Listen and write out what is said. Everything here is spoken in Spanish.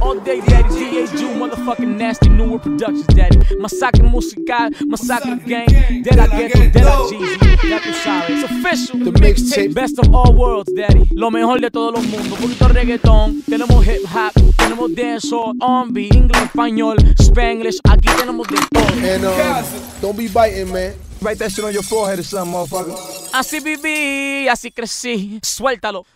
all day, daddy. DA motherfucking nasty, newer productions, daddy. Masacre musical, masacre gang. Dead I get to dead I Jeezy. Ya it's official. The mixtape. Best of all worlds, daddy. Lo mejor de todos los mundos. Poquito tenemos hip hop, tenemos dancehall, R&B, inglés, español, spanglish. Aquí tenemos de todo. And um, don't be biting, man. Write that shit on your forehead or something, motherfucker. Así viví, así crecí. Suéltalo.